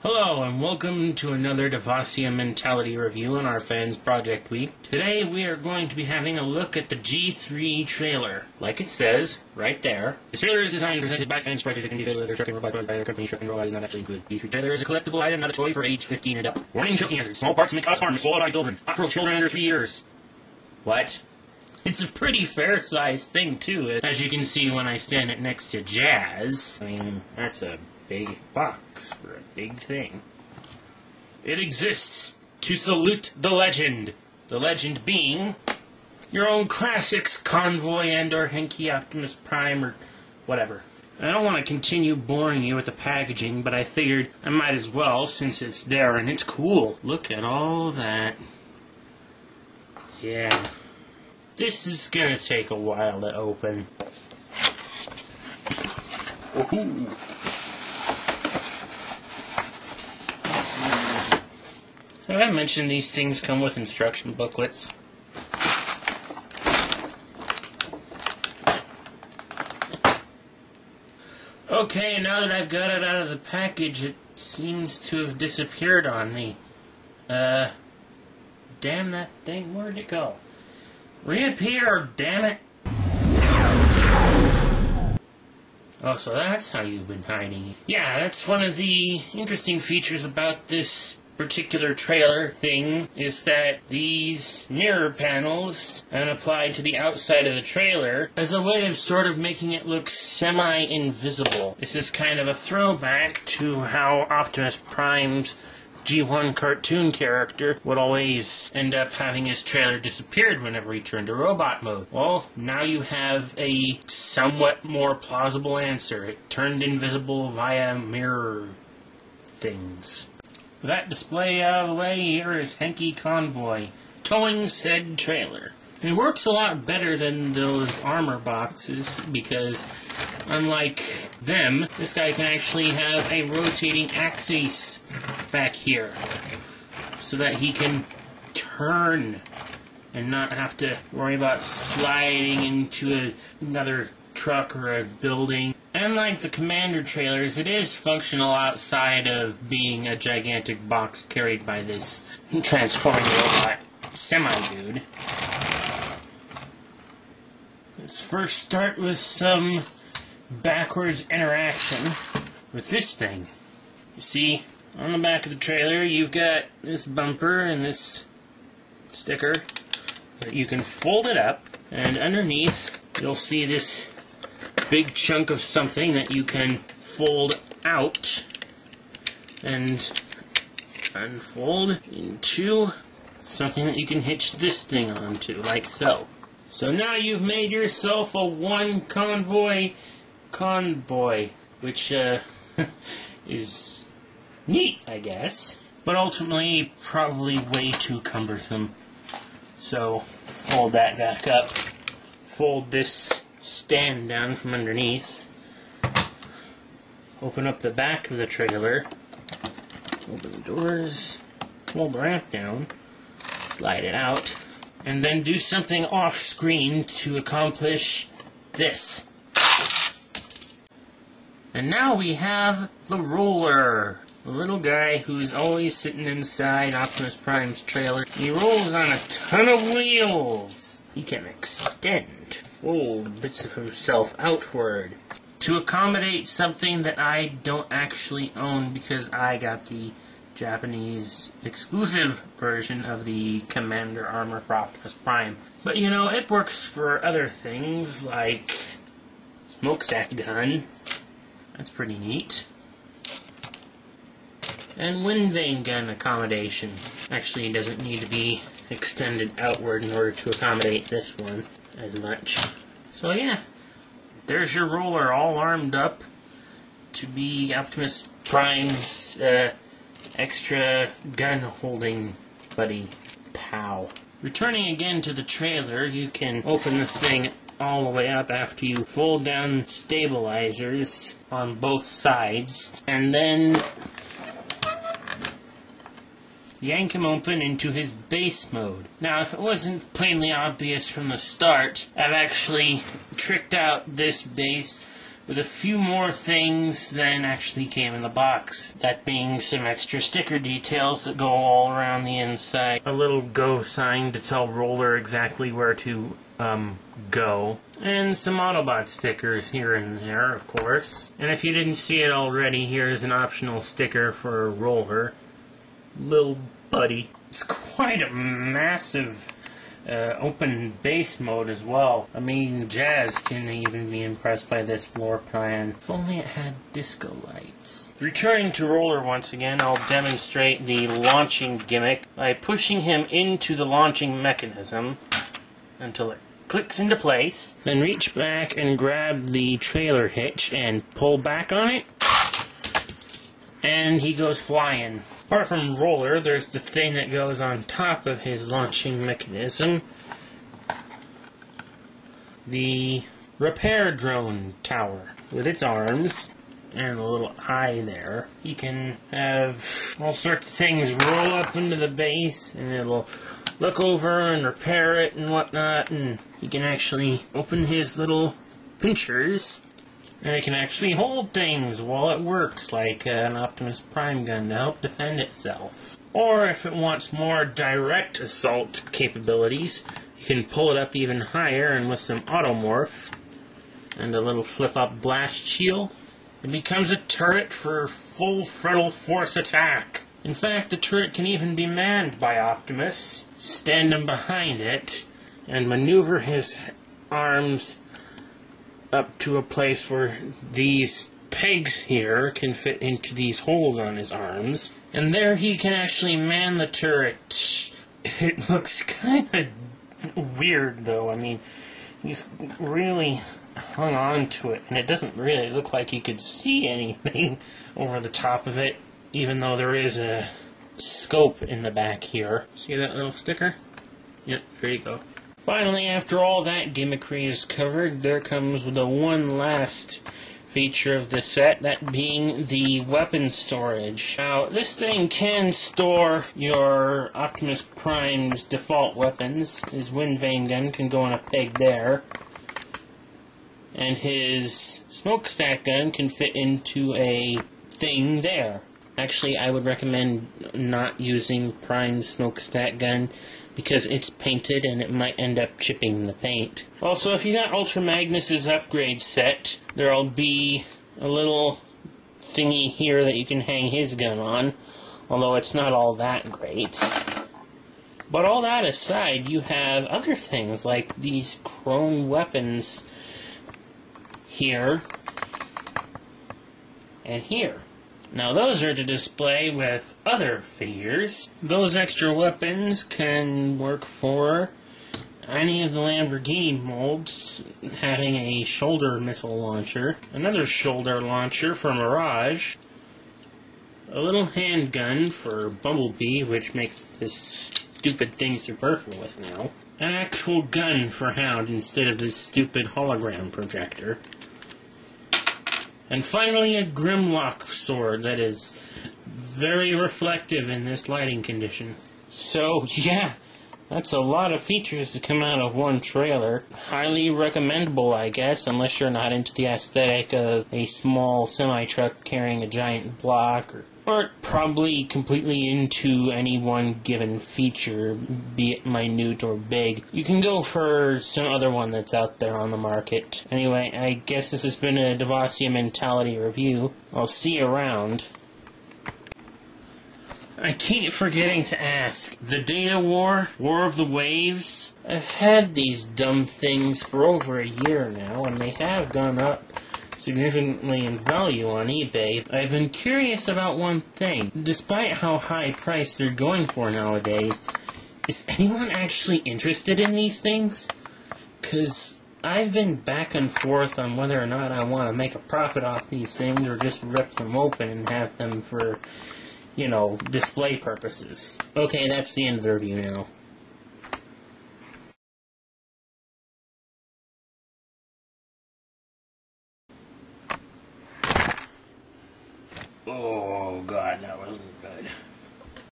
Hello, and welcome to another Devasia Mentality review on our Fans Project Week. Today we are going to be having a look at the G3 trailer. Like it says, right there. This trailer is designed and presented by Fans Project. It can be available at by their company. Trucking robot is not actually included. G3 trailer is a collectible item, not a toy for age 15 and up. Warning choking hazards. Small parts may cause harm to swallowed children. Not for children under 3 years. What? It's a pretty fair sized thing, too. As you can see when I stand it next to Jazz. I mean, that's a big box for a big thing. It exists to salute the legend. The legend being your own classics Convoy and or Henkei Optimus Prime or whatever. I don't want to continue boring you with the packaging, but I figured I might as well since it's there and it's cool. Look at all that. Yeah. This is gonna take a while to open. Ooh. I mentioned these things come with instruction booklets? Okay, now that I've got it out of the package, it seems to have disappeared on me. Uh, damn that thing, where'd it go? Reappear, damn it! Oh, so that's how you've been hiding. Yeah, that's one of the interesting features about this particular trailer thing is that these mirror panels and applied to the outside of the trailer as a way of sort of making it look semi-invisible. This is kind of a throwback to how Optimus Prime's G1 cartoon character would always end up having his trailer disappeared whenever he turned to robot mode. Well, now you have a somewhat more plausible answer. It turned invisible via mirror things. That display out of the way, here is Henkei Convoy, towing said trailer. It works a lot better than those armor boxes because, unlike them, this guy can actually have a rotating axis back here so that he can turn and not have to worry about sliding into a, another truck or a building. Unlike the Commander trailers, it is functional outside of being a gigantic box carried by this transforming robot semi-dude. Let's first start with some backwards interaction with this thing. You see, on the back of the trailer, you've got this bumper and this sticker. You can fold it up, and underneath, you'll see this big chunk of something that you can fold out and unfold into something that you can hitch this thing onto, like so. So now you've made yourself a one convoy convoy, which uh, is neat, I guess, but ultimately probably way too cumbersome. So fold that back up, fold this stand down from underneath. Open up the back of the trailer. Open the doors. Pull the ramp down. Slide it out. And then do something off screen to accomplish this. And now we have the roller. The little guy who's always sitting inside Optimus Prime's trailer. He rolls on a ton of wheels. He can extend, fold bits of himself outward to accommodate something that I don't actually own because I got the Japanese exclusive version of the Commander armor for Optimus Prime. But you know, it works for other things like smokestack gun. That's pretty neat. And wind vane gun accommodations. Actually, doesn't need to be extended outward in order to accommodate this one as much. So yeah, there's your roller all armed up to be Optimus Prime's uh, extra gun holding buddy pal. Returning again to the trailer, you can open the thing all the way up after you fold down stabilizers on both sides, and then yank him open into his base mode. Now, if it wasn't plainly obvious from the start, I've actually tricked out this base with a few more things than actually came in the box. That being some extra sticker details that go all around the inside. A little go sign to tell Roller exactly where to um, go. And some Autobot stickers here and there, of course. And if you didn't see it already, here's an optional sticker for Roller. Little buddy. It's quite a massive uh, open base mode as well. I mean, Jazz can even be impressed by this floor plan. If only it had disco lights. Returning to Roller once again, I'll demonstrate the launching gimmick by pushing him into the launching mechanism until it clicks into place. Then reach back and grab the trailer hitch and pull back on it. And he goes flying. Apart from roller, there's the thing that goes on top of his launching mechanism. The repair drone tower with its arms and a little eye there. You can have all sorts of things roll up into the base and it'll look over and repair it and whatnot and he can actually open his little pinchers and it can actually hold things while it works, like uh, an Optimus Prime gun to help defend itself. Or if it wants more direct assault capabilities, you can pull it up even higher and with some automorph and a little flip-up blast shield, it becomes a turret for full frontal force attack. In fact, the turret can even be manned by Optimus, standing behind it, and maneuver his arms up to a place where these pegs here can fit into these holes on his arms. And there he can actually man the turret. It looks kind of weird, though. I mean, he's really hung on to it, and it doesn't really look like you could see anything over the top of it, even though there is a scope in the back here. See that little sticker? Yep, there you go. Finally, after all that gimmickry is covered, there comes the one last feature of the set, that being the weapon storage. Now, this thing can store your Optimus Prime's default weapons. His wind vane gun can go on a peg there. And his smokestack gun can fit into a thing there. Actually, I would recommend not using Prime's smokestack gun because it's painted and it might end up chipping the paint. Also, if you got Ultra Magnus's upgrade set, there'll be a little thingy here that you can hang his gun on, although it's not all that great. But all that aside, you have other things like these chrome weapons here and here. Now those are to display with other figures. Those extra weapons can work for any of the Lamborghini molds having a shoulder missile launcher, another shoulder launcher for Mirage, a little handgun for Bumblebee, which makes this stupid thing superfluous now, an actual gun for Hound instead of this stupid hologram projector. And finally, a Grimlock sword that is very reflective in this lighting condition. So, yeah, that's a lot of features to come out of one trailer. Highly recommendable, I guess, unless you're not into the aesthetic of a small semi truck carrying a giant block or aren't probably completely into any one given feature, be it minute or big, you can go for some other one that's out there on the market. Anyway, I guess this has been a Devasia Mentality review. I'll see you around. I keep forgetting to ask. The Data War, War of the Waves, I've had these dumb things for over a year now, and they have gone up significantly in value on eBay, I've been curious about one thing. Despite how high price they're going for nowadays, is anyone actually interested in these things? Because I've been back and forth on whether or not I want to make a profit off these things or just rip them open and have them for, you know, display purposes. Okay, that's the end of the review now.